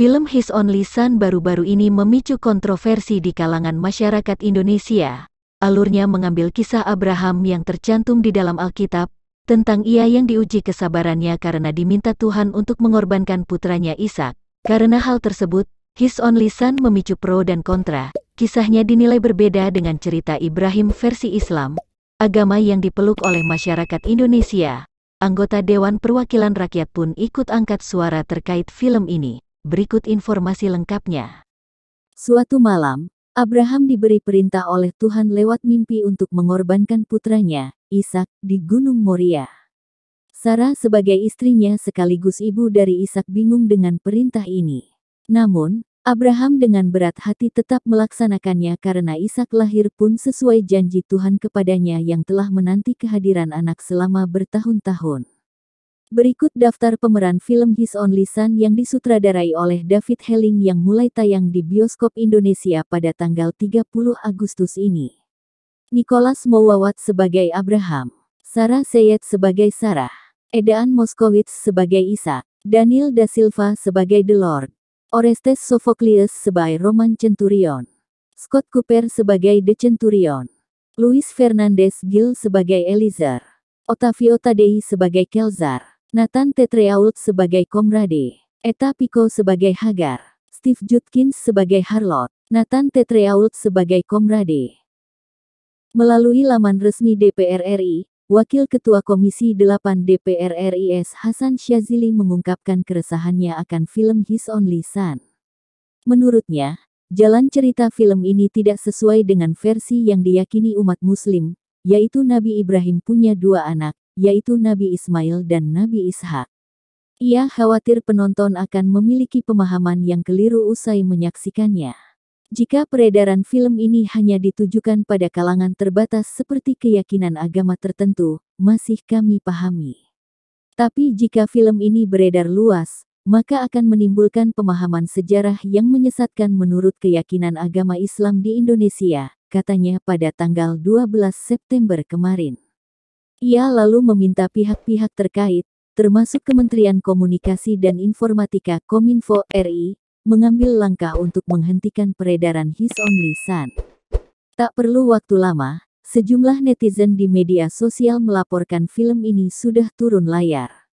Film His Only Son baru-baru ini memicu kontroversi di kalangan masyarakat Indonesia. Alurnya mengambil kisah Abraham yang tercantum di dalam Alkitab, tentang ia yang diuji kesabarannya karena diminta Tuhan untuk mengorbankan putranya Ishak. Karena hal tersebut, His Only Son memicu pro dan kontra. Kisahnya dinilai berbeda dengan cerita Ibrahim versi Islam, agama yang dipeluk oleh masyarakat Indonesia. Anggota Dewan Perwakilan Rakyat pun ikut angkat suara terkait film ini. Berikut informasi lengkapnya. Suatu malam, Abraham diberi perintah oleh Tuhan lewat mimpi untuk mengorbankan putranya, Ishak, di Gunung Moria. Sarah sebagai istrinya sekaligus ibu dari Ishak bingung dengan perintah ini. Namun, Abraham dengan berat hati tetap melaksanakannya karena Ishak lahir pun sesuai janji Tuhan kepadanya yang telah menanti kehadiran anak selama bertahun-tahun. Berikut daftar pemeran film His Only Son yang disutradarai oleh David Helling yang mulai tayang di bioskop Indonesia pada tanggal 30 Agustus ini. Nicholas Mowawat sebagai Abraham, Sarah Seyed sebagai Sarah, Edaan Moskowitz sebagai Isa, Daniel Da Silva sebagai The Lord, Orestes Sophocleus sebagai Roman Centurion, Scott Cooper sebagai The Centurion, Luis Fernandez Gil sebagai Eliezer, Otavio Tadei sebagai Kelzar, Nathan Tetreault sebagai Komrade, Eta Pico sebagai Hagar, Steve Judkins sebagai Harlot, Nathan Tetreault sebagai Komrade. Melalui laman resmi DPR RI, Wakil Ketua Komisi 8 DPR RI S. Hasan Syazili mengungkapkan keresahannya akan film His Only Son. Menurutnya, jalan cerita film ini tidak sesuai dengan versi yang diyakini umat muslim, yaitu Nabi Ibrahim punya dua anak, yaitu Nabi Ismail dan Nabi Ishak. Ia khawatir penonton akan memiliki pemahaman yang keliru usai menyaksikannya. Jika peredaran film ini hanya ditujukan pada kalangan terbatas seperti keyakinan agama tertentu, masih kami pahami. Tapi jika film ini beredar luas, maka akan menimbulkan pemahaman sejarah yang menyesatkan menurut keyakinan agama Islam di Indonesia, katanya pada tanggal 12 September kemarin. Ia lalu meminta pihak-pihak terkait, termasuk Kementerian Komunikasi dan Informatika Kominfo RI, mengambil langkah untuk menghentikan peredaran His Only Son. Tak perlu waktu lama, sejumlah netizen di media sosial melaporkan film ini sudah turun layar.